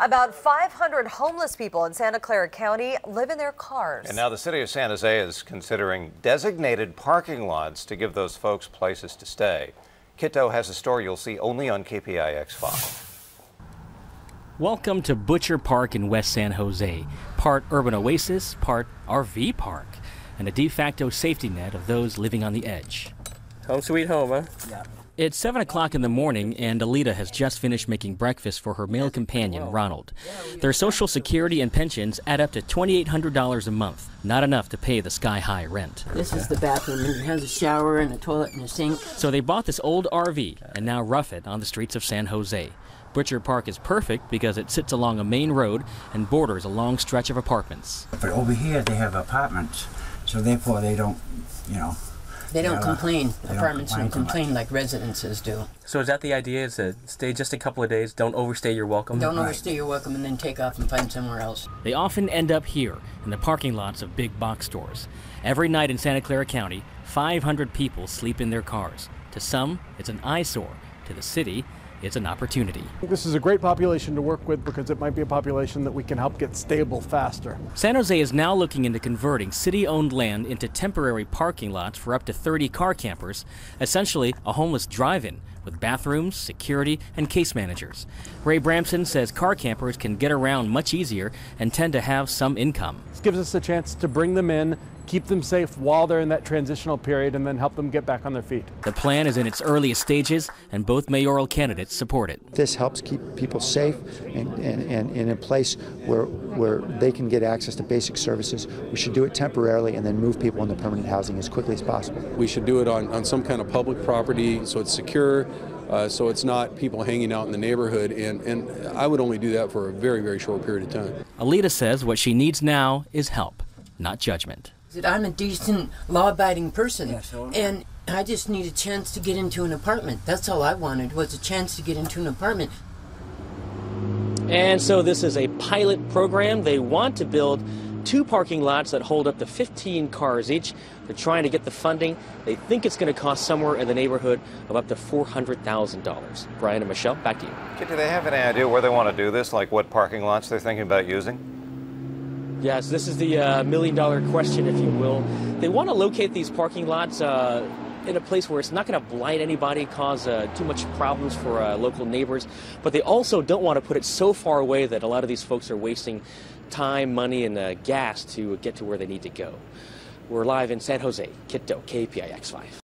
About 500 homeless people in Santa Clara County live in their cars. And now the city of San Jose is considering designated parking lots to give those folks places to stay. Kiet Do has a story you'll see only on KPIX 5. Welcome to Butcher Park in West San Jose, part urban oasis, part RV park, and a de facto safety net of those living on the edge. Home sweet home, huh? Yeah. It's 7 o'clock in the morning, and Alita has just finished making breakfast for her male companion, Ronald. Their Social Security and pensions add up to $2,800 a month, not enough to pay the sky high rent. This is the bathroom, and it has a shower and a toilet and a sink. So they bought this old RV and now rough it on the streets of San Jose. Butcher Park is perfect because it sits along a main road and borders a long stretch of apartments. But over here, they have apartments, so therefore they don't, you know, they don't Yeah, complain. they don't Apartments don't too complain like residences do. So is that the idea? Is to stay just a couple of days, don't overstay your welcome? Don't Right. overstay your welcome and then take off and find somewhere else. They often end up here in the parking lots of big box stores. Every night in Santa Clara County, 500 people sleep in their cars. To some, it's an eyesore. To the city, it's an opportunity. This is a great population to work with because it might be a population that we can help get stable faster. San Jose is now looking into converting city owned land into temporary parking lots for up to 30 car campers, essentially a homeless drive in with bathrooms, security, and case managers. Ray Bramson says car campers can get around much easier and tend to have some income. This gives us a chance to bring them in, keep them safe while they're in that transitional period, and then help them get back on their feet. The plan is in its earliest stages, and both mayoral candidates support it. This helps keep people safe and, and, and in a place where, where they can get access to basic services. We should do it temporarily and then move people into permanent housing as quickly as possible. We should do it on, on some kind of public property so it's secure, uh, so it's not people hanging out in the neighborhood. And, and I would only do that for a very, very short period of time. Alita says what she needs now is help, not judgment. I'm a decent, law-abiding person, and I just need a chance to get into an apartment. That's all I wanted was a chance to get into an apartment. And so this is a pilot program. They want to build two parking lots that hold up to 15 cars each. They're trying to get the funding. They think it's going to cost somewhere in the neighborhood of up to $400,000. Brian and Michelle, back to you. Do they have any idea where they want to do this, like what parking lots they're thinking about using? Yes, this is the uh, million dollar question, if you will. They want to locate these parking lots uh, in a place where it's not going to blight anybody, cause uh, too much problems for uh, local neighbors, but they also don't want to put it so far away that a lot of these folks are wasting time, money, and uh, gas to get to where they need to go. We're live in San Jose, Kiet Do, KPIX 5.